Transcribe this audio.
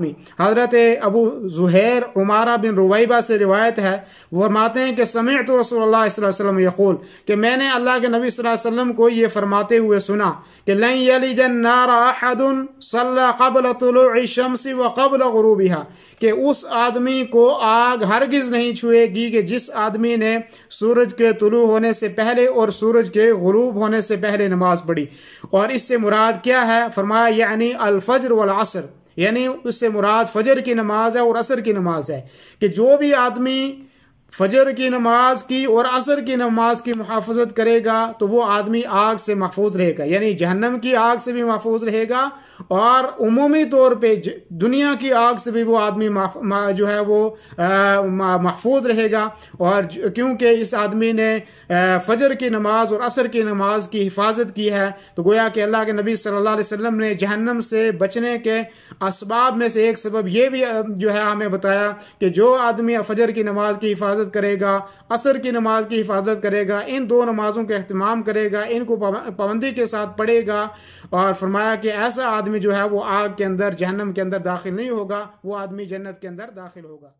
آدمی۔ حضرت ابو زہیر عمارہ بن رویبہ سے روایت ہے، وہ فرماتے ہیں کہ سمعت رسول اللہ صلی اللہ علیہ وسلم یقول، کہ میں نے اللہ کے نبی صلی اللہ علیہ وسلم کو یہ فرماتے ہوئے سنا کہ لن یلج النار احد صلی قبل طلوع الشمس وقبل غروبها، کہ اس آدمی کو آگ ہرگز نہیں چھوئے گی کہ جس آدمی نے سورج کے طلوع ہونے سے پہلے اور سورج کے غروب ہونے سے پہلے نماز پڑھی۔ اور اس سے مراد کیا ہے؟ فرمایا یعنی الفجر والعصر۔ یعنی اس سے مراد فجر کی نماز ہے اور عصر کی نماز ہے کہ جو بھی آدمی فجر کی نماز کی اور عصر کی نماز کی محافظت کرے گا تو وہ آدمی آگ سے محفوظ رہے گا یعنی جہنم کی آگ سے بھی محفوظ رہے گا اور عمومی طور پہ دنیا کی آگ سے بھی وہ آدمی جو ہے وہ محفوظ رہے گا اور کیونکہ اس آدمی نے فجر کی نماز اور عصر کی نماز کی حفاظت کی ہے تو گویا کہ اللہ کے نبی صلی اللہ علیہ وسلم نے جہنم سے بچنے کے اسباب میں سے ایک سبب یہ بھی جو ہے ہمیں بتایا کہ جو آدمی فجر کی نماز کی حفاظت حفاظت کرے گا، عصر کی نماز کی حفاظت کرے گا، ان دو نمازوں کا اہتمام کرے گا، ان کو پابندی کے ساتھ پڑھے گا اور فرمایا کہ ایسا آدمی جو ہے وہ آگ کے اندر، جہنم کے اندر داخل نہیں ہوگا، وہ آدمی جنت کے اندر داخل ہوگا۔